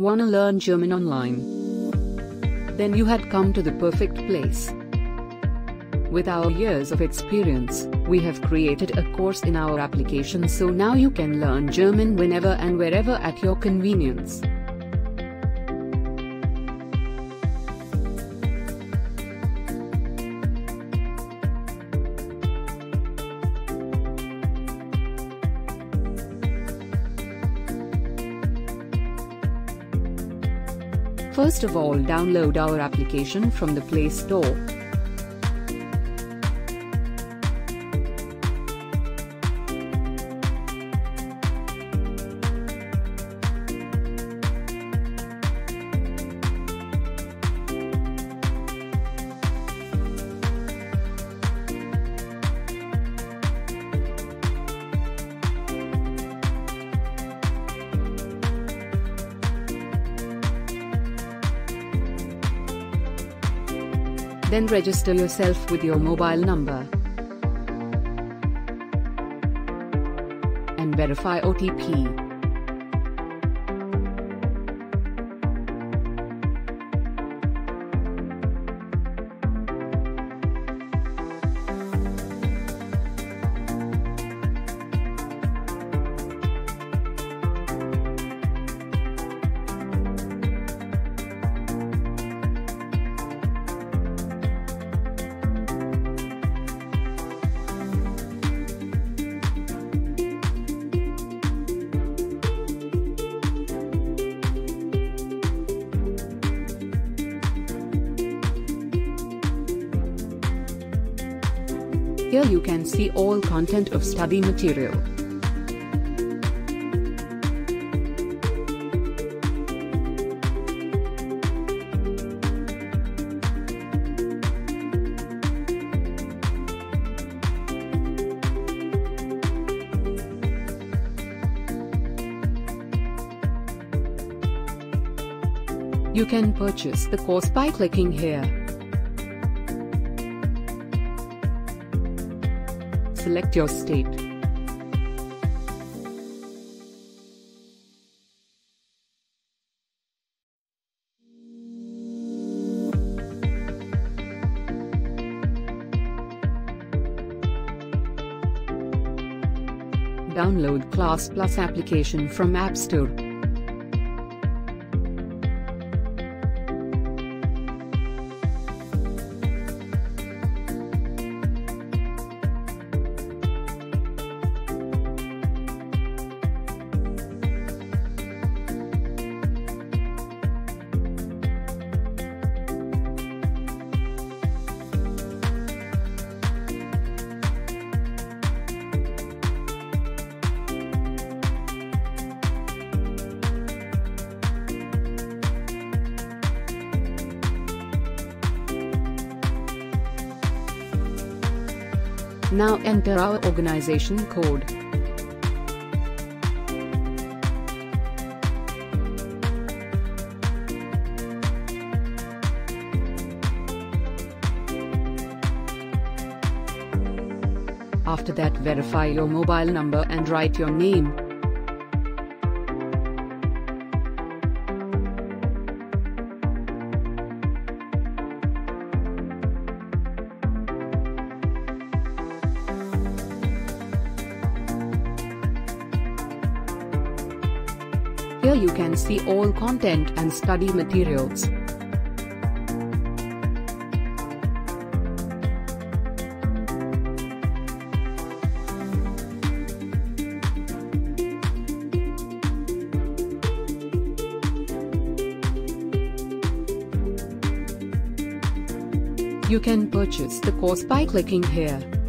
Wanna learn German online? Then you had come to the perfect place. With our years of experience, we have created a course in our application so now you can learn German whenever and wherever at your convenience. First of all download our application from the Play Store. Then register yourself with your mobile number and verify OTP. Here you can see all content of study material. You can purchase the course by clicking here. Select your state. Download Classplus application from App Store. Now enter our organization code. After that verify your mobile number and write your name. Here you can see all content and study materials. You can purchase the course by clicking here.